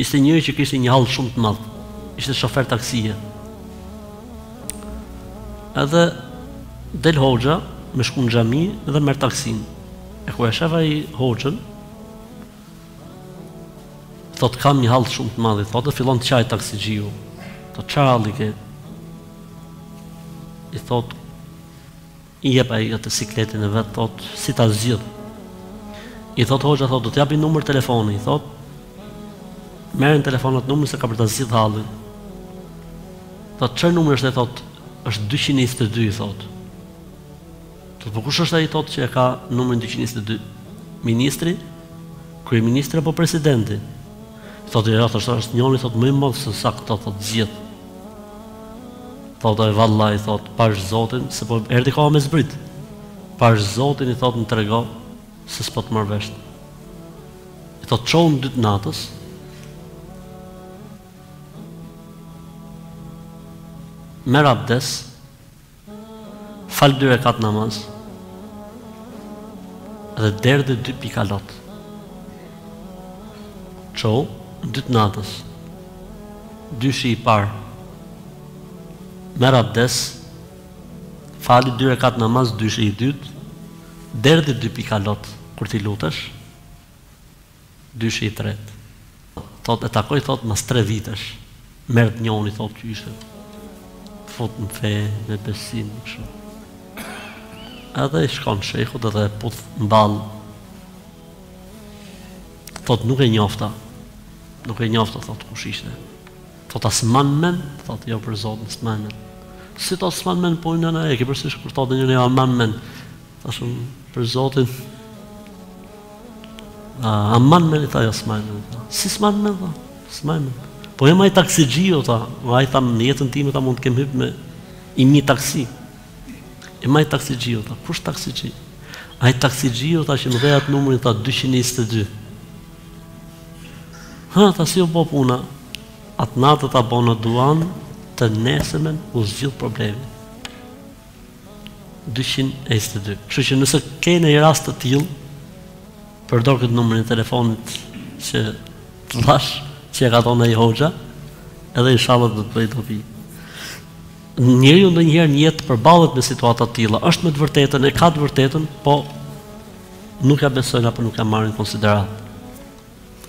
Ishte njëri që kishte një hall shumë të madh. Ishte shofer taksie. Edhe del hoxha me shku në xhami dhe merr taksin. E kur e shef ai hoxhën? Thot kam një hall shumë të madh, thotë fillon të çaj taksixhiu. Ça halli ke. I thot I jep ai atë sikletin e vet thotë si ta zgjidh i thotë hoxha thotë do të jap një numër telefoni i thotë merr në telefon atë numër se ka për ta zgjidh hallin thotë çfarë numër është ai thotë është 222 i thotë thotë po kush është ai thotë që e ka numrin 222 ministri kryeministri apo presidenti thotë jo thotë është njëri thotë më i madh se sa këta thotë zgjidh Thotë hoj valla i thotë pash zotin se po erdh koha me zbrit pash zotin i thotë më trego se s'po të marr vesht i thotë çohu në dy të natës merr abdes Fal dy rekat namaz dhe derdhe dy pika lot. Çohu dy të natës. Dyshi i parë. Merr abdes. Fali dy rekat namaz dyshi i dytë. Derdhe dy pika lot kur ti lutesh. Dyshi i tret thotë e takoj thotë mas tre vitesh merr ky njoni thotë që ishte fut në fe me besim kështu edhe i shkon shekhu dhe e puth në ball thotë nuk e njofta nuk e njofta thotë kush ishte thotë a s'man men thotë jo për zotin s'man si thotë s'man men po i nëna e ke përsërit thotë një a s'man men A shumë për Zotin. A, a man men i tha, a s'man men i tha. Si s'man men i tha? S'man men i tha. Po jam ai taksixhiu, tha. Ai tha, në jetën time, tha mund të kem hypë me i mijë taksi. Jam ai taksixhiu, tha. Kush taksixhiu? Ai taksixhiu, tha, që më dhe atë numrin, tha, 222. Ha, tha si u bo puna. Atë natë tha bona duan, të nesërmen, u zgjidh problemi. dyqind e njëzet e dy. Kështu që nëse ke ndonjë rast të tillë, përdor këtë numrin e telefonit që të dhash, që e ka dhonë ai hoxha, edhe inshallah do të bëj dobi. Njeriu ndonjëherë në jetë përballet me situata të tilla, është me të vërtetën, e ka të vërtetën, po nuk ja besojnë apo nuk ja marrin konsideratë.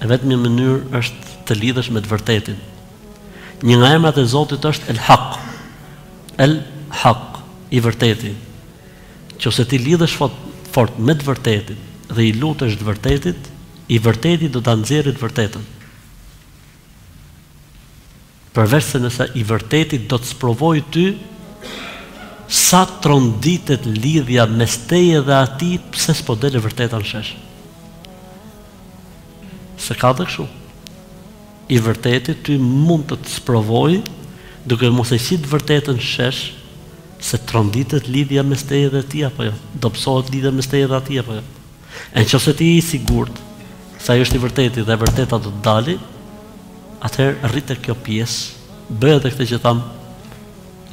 E vetmja mënyrë është të lidhesh me të vërtetin. Një nga emrat e Zotit është El Hak. El Hak, i vërteti. Nëse ti lidhesh fort, fort me të vërtetin dhe i lutesh të vërtetit, i vërteti do ta nxjerrë të vërtetën. Përveçse nëse i vërteti do të sprovojë ty, sa tronditet lidhja mes teje dhe atij pse s'po del e vërteta në shesh. Se ka dhe kështu. I vërteti ty mund të të sprovojë duke mos e qitë vërtetën në shesh se tronditet lidhja mes teje dhe atij apo jo, dobësohet lidhja mes teje dhe atij apo jo. E në qoftë se ti je i sigurt se ai është i vërteti dhe e vërteta do të dali, atëherë rri te kjo pjesë, bëj edhe këtë që thamë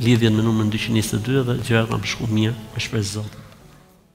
lidhjen me numrin 222 dhe gjërat kanë me shku mirë me shpresë Zotit.